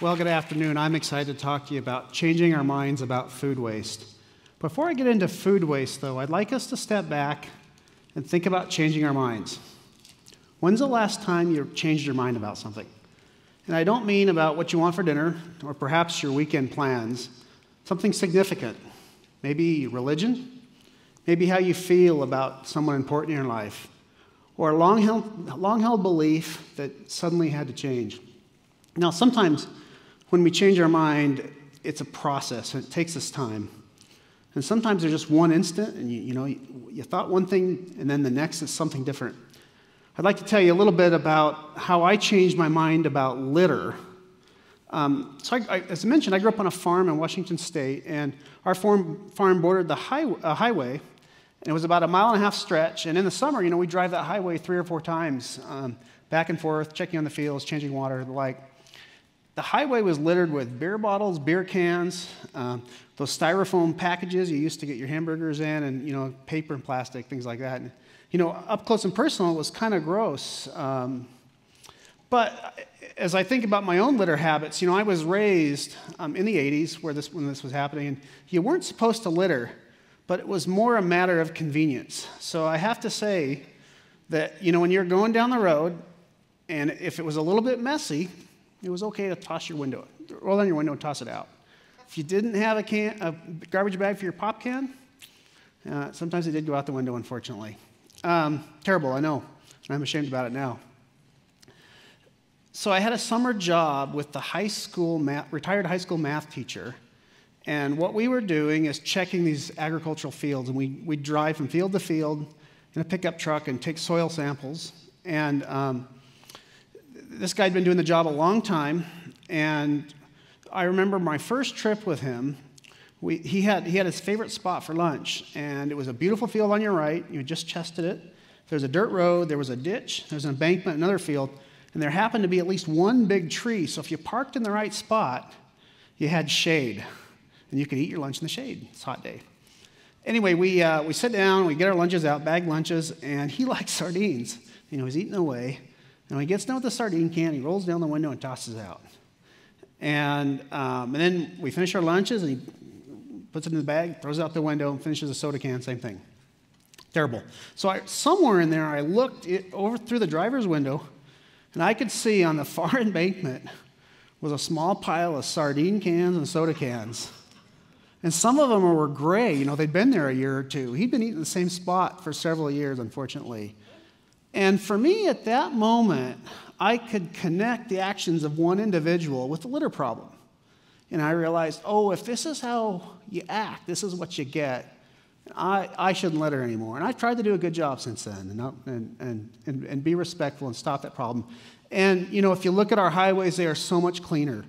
Well, good afternoon. I'm excited to talk to you about changing our minds about food waste. Before I get into food waste, though, I'd like us to step back and think about changing our minds. When's the last time you changed your mind about something? And I don't mean about what you want for dinner or perhaps your weekend plans, something significant. Maybe religion, maybe how you feel about someone important in your life, or a long held, long held belief that suddenly had to change. Now, sometimes when we change our mind, it's a process and it takes us time. And sometimes there's just one instant, and you, you know, you, you thought one thing, and then the next is something different. I'd like to tell you a little bit about how I changed my mind about litter. Um, so, I, I, as I mentioned, I grew up on a farm in Washington State, and our farm, farm bordered the high, uh, highway, and it was about a mile and a half stretch. And in the summer, you know, we drive that highway three or four times, um, back and forth, checking on the fields, changing water, the like. The highway was littered with beer bottles, beer cans, um, those styrofoam packages you used to get your hamburgers in, and you know, paper and plastic, things like that. And, you know, up close and personal, it was kind of gross. Um, but as I think about my own litter habits, you know, I was raised um, in the 80s where this, when this was happening, and you weren't supposed to litter, but it was more a matter of convenience. So I have to say that, you know, when you're going down the road, and if it was a little bit messy, it was okay to toss your window, roll down your window and toss it out. If you didn't have a, can, a garbage bag for your pop can, uh, sometimes it did go out the window, unfortunately. Um, terrible, I know. I'm ashamed about it now. So I had a summer job with the high school math, retired high school math teacher. And what we were doing is checking these agricultural fields. And we, we'd drive from field to field in a pickup truck and take soil samples. And um, this guy had been doing the job a long time, and I remember my first trip with him. We, he, had, he had his favorite spot for lunch, and it was a beautiful field on your right. You just chested it. There's a dirt road, there was a ditch, there's an embankment, another field, and there happened to be at least one big tree. So if you parked in the right spot, you had shade, and you could eat your lunch in the shade. It's a hot day. Anyway, we, uh, we sit down, we get our lunches out, bag lunches, and he likes sardines. You know, he's eating away. And when he gets done with the sardine can, he rolls down the window and tosses it out. And, um, and then we finish our lunches, and he puts it in the bag, throws it out the window, and finishes a soda can, same thing. Terrible. So I, somewhere in there, I looked it, over through the driver's window, and I could see on the far embankment was a small pile of sardine cans and soda cans. And some of them were gray. You know, they'd been there a year or two. He'd been eating the same spot for several years, unfortunately. And for me, at that moment, I could connect the actions of one individual with the litter problem. And I realized, oh, if this is how you act, this is what you get, I, I shouldn't litter anymore. And I've tried to do a good job since then and, and, and, and be respectful and stop that problem. And, you know, if you look at our highways, they are so much cleaner.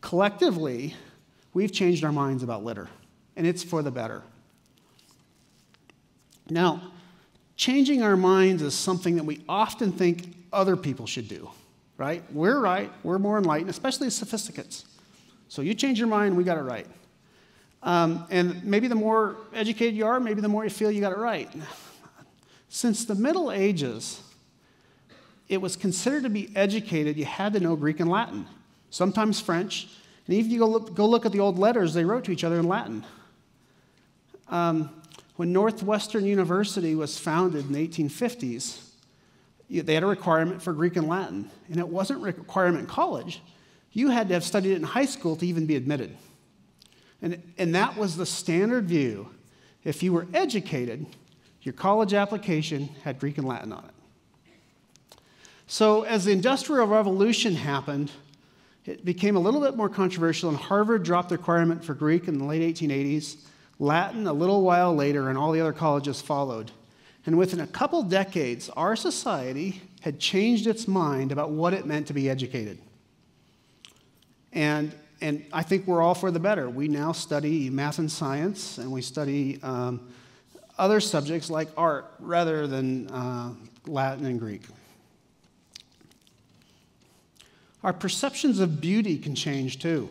Collectively, we've changed our minds about litter, and it's for the better. Now, changing our minds is something that we often think other people should do, right? We're right, we're more enlightened, especially as sophisticates. So you change your mind, we got it right. Um, and maybe the more educated you are, maybe the more you feel you got it right. Since the Middle Ages, it was considered to be educated, you had to know Greek and Latin, sometimes French. And even if you go look, go look at the old letters, they wrote to each other in Latin. Um, when Northwestern University was founded in the 1850s, they had a requirement for Greek and Latin, and it wasn't a requirement in college. You had to have studied it in high school to even be admitted. And, and that was the standard view. If you were educated, your college application had Greek and Latin on it. So, as the Industrial Revolution happened, it became a little bit more controversial, and Harvard dropped the requirement for Greek in the late 1880s. Latin a little while later, and all the other colleges followed. And within a couple decades, our society had changed its mind about what it meant to be educated. And, and I think we're all for the better. We now study math and science, and we study um, other subjects like art rather than uh, Latin and Greek. Our perceptions of beauty can change too.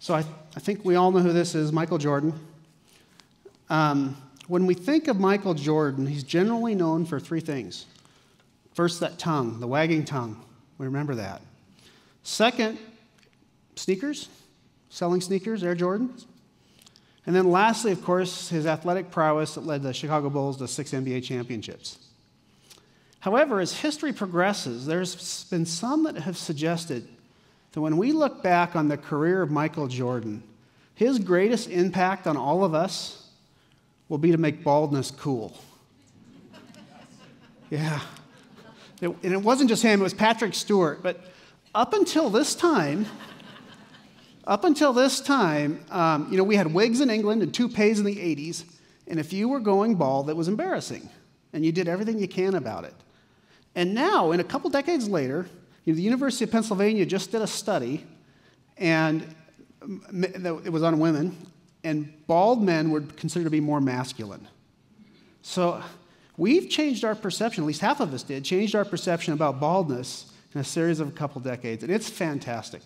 So I, I think we all know who this is Michael Jordan. Um, when we think of Michael Jordan, he's generally known for three things. First, that tongue, the wagging tongue. We remember that. Second, sneakers, selling sneakers, Air Jordans. And then lastly, of course, his athletic prowess that led the Chicago Bulls to six NBA championships. However, as history progresses, there's been some that have suggested that when we look back on the career of Michael Jordan, his greatest impact on all of us will be to make baldness cool. Yeah. and it wasn't just him, it was Patrick Stewart. But up until this time, up until this time, um, you know, we had wigs in England and toupees in the 80s, and if you were going bald, it was embarrassing, and you did everything you can about it. And now, in a couple decades later, you know, the University of Pennsylvania just did a study, and it was on women, and bald men were considered to be more masculine. So we've changed our perception, at least half of us did, changed our perception about baldness in a series of a couple decades, and it's fantastic.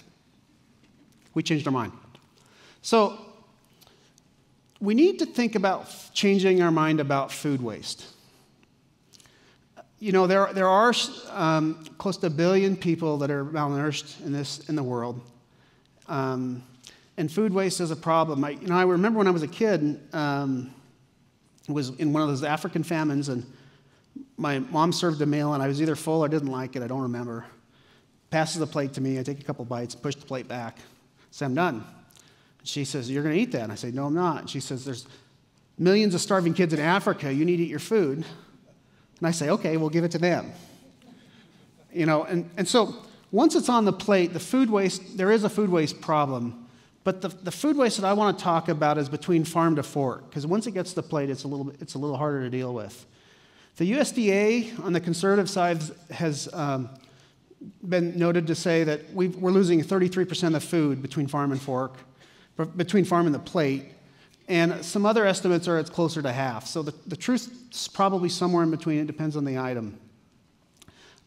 We changed our mind. So, we need to think about changing our mind about food waste. You know, there, there are um, close to a billion people that are malnourished in, this, in the world. Um, and food waste is a problem. I, you know, I remember when I was a kid, um, was in one of those African famines, and my mom served a meal, and I was either full or didn't like it. I don't remember. Passes the plate to me. I take a couple bites, push the plate back. Say, I'm done. She says, You're going to eat that? And I say, No, I'm not. And she says, There's millions of starving kids in Africa. You need to eat your food. And I say, Okay, we'll give it to them. You know, and, and so once it's on the plate, the food waste, there is a food waste problem. But the, the food waste that I want to talk about is between farm to fork, because once it gets to the plate, it's a, little, it's a little harder to deal with. The USDA on the conservative side has um, been noted to say that we are losing 33% of food between farm and fork, between farm and the plate. And some other estimates are it's closer to half. So the, the truth is probably somewhere in between. It depends on the item.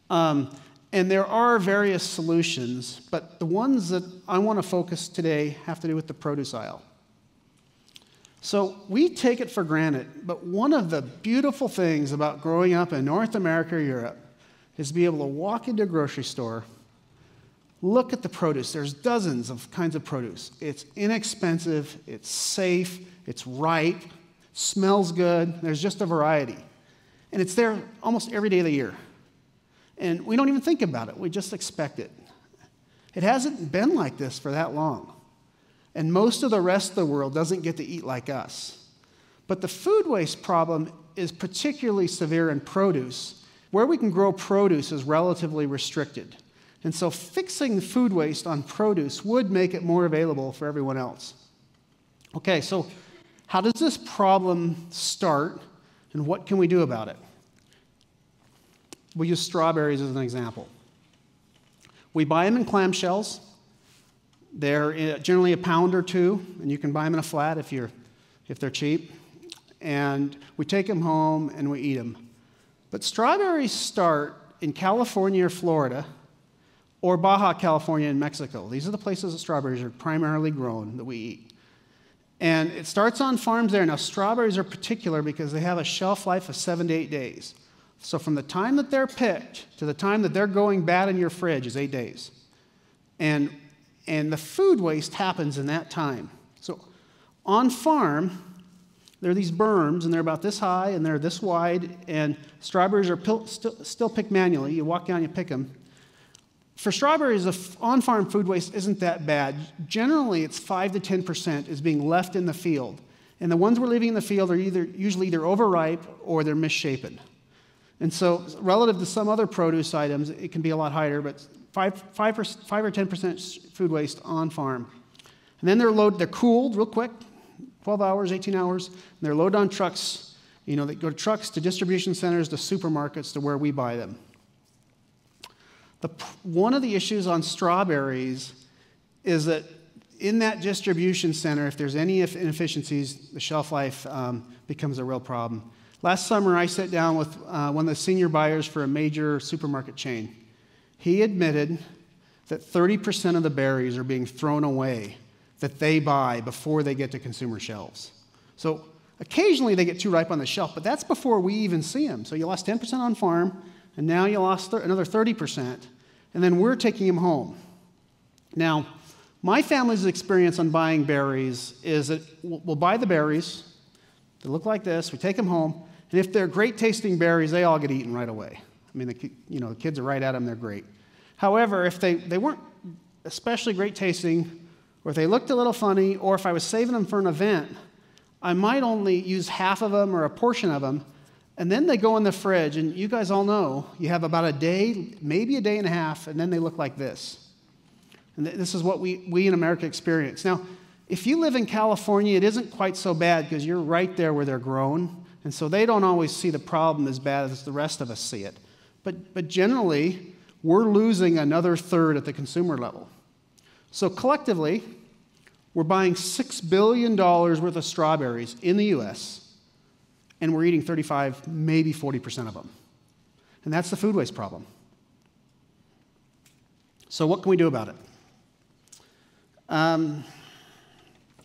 Um, and there are various solutions, but the ones that I want to focus today have to do with the produce aisle. So we take it for granted, but one of the beautiful things about growing up in North America or Europe is to be able to walk into a grocery store, look at the produce. There's dozens of kinds of produce. It's inexpensive, it's safe, it's ripe, smells good. There's just a variety. And it's there almost every day of the year. And we don't even think about it, we just expect it. It hasn't been like this for that long. And most of the rest of the world doesn't get to eat like us. But the food waste problem is particularly severe in produce where we can grow produce is relatively restricted. And so fixing food waste on produce would make it more available for everyone else. Okay, so how does this problem start and what can we do about it? We'll use strawberries as an example. We buy them in clamshells. They're uh, generally a pound or two, and you can buy them in a flat if, you're, if they're cheap. And we take them home and we eat them. But strawberries start in California or Florida or Baja California in Mexico. These are the places that strawberries are primarily grown that we eat. And it starts on farms there. Now, strawberries are particular because they have a shelf life of seven to eight days. So, from the time that they're picked to the time that they're going bad in your fridge is eight days. And, and the food waste happens in that time. So, on farm, there are these berms, and they're about this high and they're this wide, and strawberries are pil- st- still picked manually. You walk down, you pick them. For strawberries, on farm food waste isn't that bad. Generally, it's 5 to 10% is being left in the field. And the ones we're leaving in the field are either, usually either overripe or they're misshapen. And so, relative to some other produce items, it can be a lot higher, but 5, 5, 5 or 10% food waste on farm. And then they're loaded, they're cooled real quick, 12 hours, 18 hours, and they're loaded on trucks. You know, they go to trucks, to distribution centers, to supermarkets, to where we buy them. The, one of the issues on strawberries is that in that distribution center, if there's any inefficiencies, the shelf life um, becomes a real problem. Last summer, I sat down with uh, one of the senior buyers for a major supermarket chain. He admitted that 30% of the berries are being thrown away that they buy before they get to consumer shelves. So occasionally they get too ripe on the shelf, but that's before we even see them. So you lost 10% on farm, and now you lost th- another 30%, and then we're taking them home. Now, My family's experience on buying berries is that we'll buy the berries, they look like this, we take them home, and if they're great tasting berries, they all get eaten right away. I mean, the, you know, the kids are right at them, they're great. However, if they, they weren't especially great tasting, or if they looked a little funny, or if I was saving them for an event, I might only use half of them or a portion of them, and then they go in the fridge, and you guys all know you have about a day, maybe a day and a half, and then they look like this. And this is what we, we in America experience. Now, if you live in California, it isn't quite so bad because you're right there where they're grown. And so they don't always see the problem as bad as the rest of us see it. But, but generally, we're losing another third at the consumer level. So collectively, we're buying $6 billion worth of strawberries in the US, and we're eating 35, maybe 40% of them. And that's the food waste problem. So, what can we do about it? Um,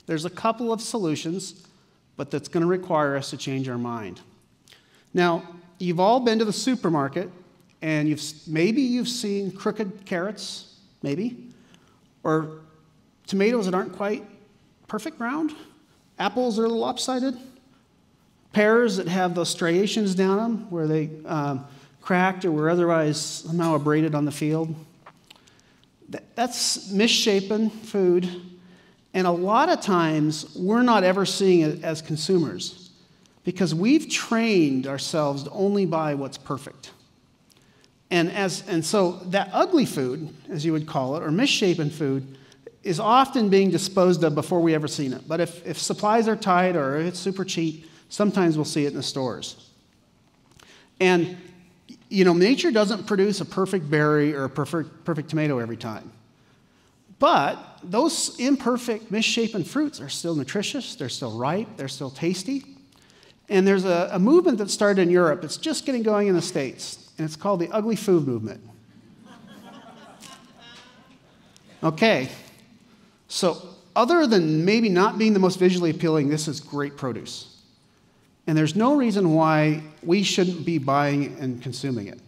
there's a couple of solutions, but that's going to require us to change our mind. Now, you've all been to the supermarket and you've, maybe you've seen crooked carrots, maybe, or tomatoes that aren't quite perfect round, apples that are a little lopsided, pears that have those striations down them where they um, cracked or were otherwise somehow abraded on the field. That's misshapen food, and a lot of times we're not ever seeing it as consumers because we've trained ourselves to only buy what's perfect. And, as, and so that ugly food, as you would call it, or misshapen food, is often being disposed of before we ever seen it. But if, if supplies are tight or if it's super cheap, sometimes we'll see it in the stores. And, you know, nature doesn't produce a perfect berry or a perfect, perfect tomato every time. But those imperfect, misshapen fruits are still nutritious, they're still ripe, they're still tasty. And there's a, a movement that started in Europe, it's just getting going in the States and it's called the ugly food movement. Okay, so other than maybe not being the most visually appealing, this is great produce. And there's no reason why we shouldn't be buying and consuming it.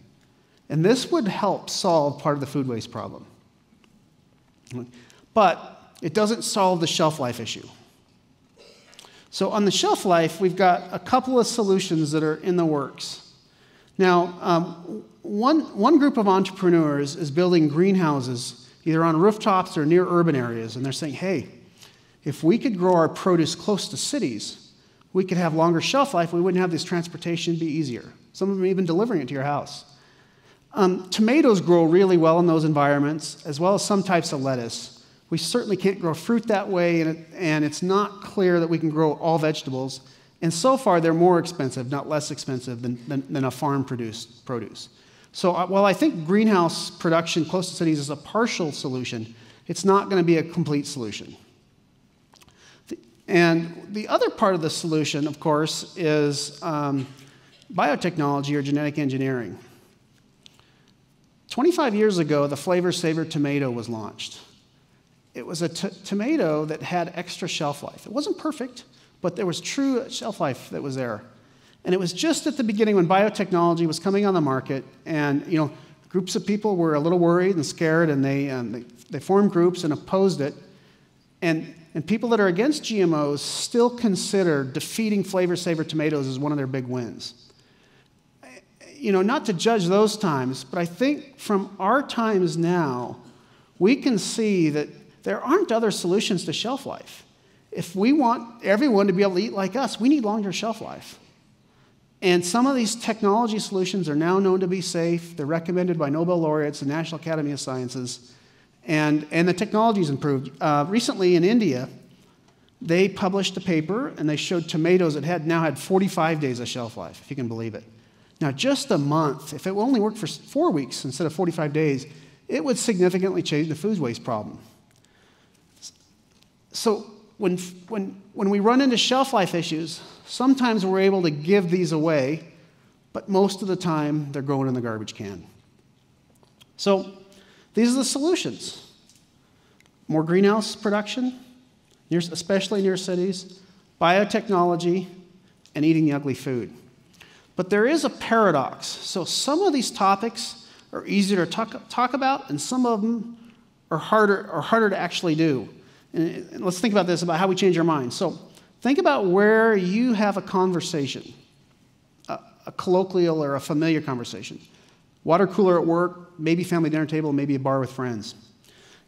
And this would help solve part of the food waste problem. But it doesn't solve the shelf life issue. So, on the shelf life, we've got a couple of solutions that are in the works. Now, um, one, one group of entrepreneurs is building greenhouses either on rooftops or near urban areas, and they're saying, hey, if we could grow our produce close to cities, we could have longer shelf life, we wouldn't have this transportation be easier. Some of them even delivering it to your house. Um, tomatoes grow really well in those environments, as well as some types of lettuce. We certainly can't grow fruit that way, and, it, and it's not clear that we can grow all vegetables. And so far, they're more expensive, not less expensive than, than, than a farm produced produce. So uh, while I think greenhouse production close to cities is a partial solution, it's not going to be a complete solution. And the other part of the solution, of course, is um, biotechnology or genetic engineering. 25 years ago, the Flavr Savr tomato was launched. It was a tomato that had extra shelf life. It wasn't perfect, but there was true shelf life that was there. And it was just at the beginning when biotechnology was coming on the market, and you know, groups of people were a little worried and scared, and they, um, they, they formed groups and opposed it. And, and people that are against GMOs still consider defeating Flavr Savr tomatoes as one of their big wins. You know, not to judge those times, but I think from our times now, we can see that there aren't other solutions to shelf life if we want everyone to be able to eat like us, we need longer shelf life. And some of these technology solutions are now known to be safe. They're recommended by Nobel laureates and National Academy of Sciences. And, and the technology's improved. Uh, recently in India, they published a paper and they showed tomatoes that had now had 45 days of shelf life, if you can believe it. Now, just a month, if it only worked for four weeks instead of 45 days, it would significantly change the food waste problem. So, when, when, when we run into shelf life issues, sometimes we're able to give these away, but most of the time they're going in the garbage can. So these are the solutions more greenhouse production, especially near cities, biotechnology, and eating the ugly food. But there is a paradox. So some of these topics are easier to talk, talk about, and some of them are harder, or harder to actually do. And let's think about this about how we change our minds. So think about where you have a conversation, a, a colloquial or a familiar conversation. Water cooler at work, maybe family dinner table, maybe a bar with friends.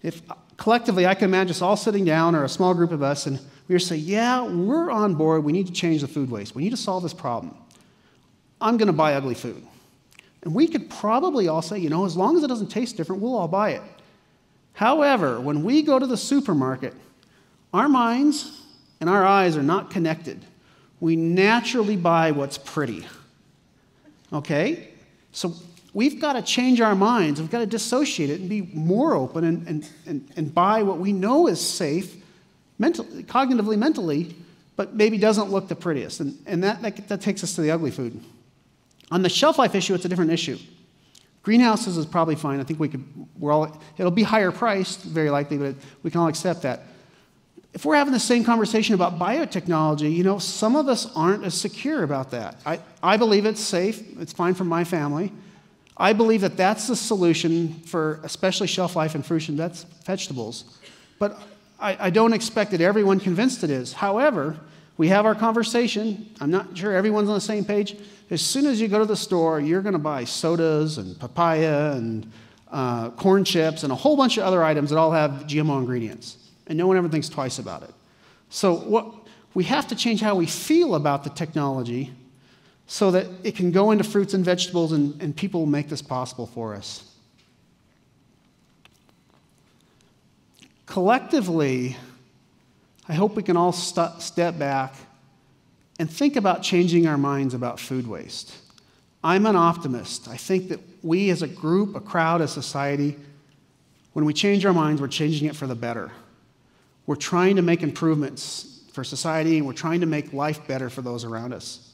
If collectively I can imagine us all sitting down or a small group of us and we just say, Yeah, we're on board. We need to change the food waste. We need to solve this problem. I'm going to buy ugly food. And we could probably all say, you know, as long as it doesn't taste different, we'll all buy it. However, when we go to the supermarket, our minds and our eyes are not connected. We naturally buy what's pretty. Okay? So we've got to change our minds. We've got to dissociate it and be more open and, and, and, and buy what we know is safe, mentally, cognitively, mentally, but maybe doesn't look the prettiest. And, and that, that, that takes us to the ugly food. On the shelf life issue, it's a different issue. Greenhouses is probably fine. I think we could, we're all, it'll be higher priced, very likely, but we can all accept that. If we're having the same conversation about biotechnology, you know, some of us aren't as secure about that. I, I believe it's safe, it's fine for my family. I believe that that's the solution for especially shelf life and fruits and vegetables. But I, I don't expect that everyone convinced it is. However, we have our conversation. I'm not sure everyone's on the same page. As soon as you go to the store, you're going to buy sodas and papaya and uh, corn chips and a whole bunch of other items that all have GMO ingredients. And no one ever thinks twice about it. So, what, we have to change how we feel about the technology so that it can go into fruits and vegetables and, and people make this possible for us. Collectively, I hope we can all st- step back and think about changing our minds about food waste. I'm an optimist. I think that we as a group, a crowd, a society, when we change our minds, we're changing it for the better. We're trying to make improvements for society and we're trying to make life better for those around us.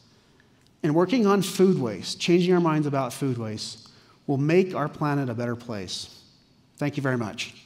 And working on food waste, changing our minds about food waste, will make our planet a better place. Thank you very much.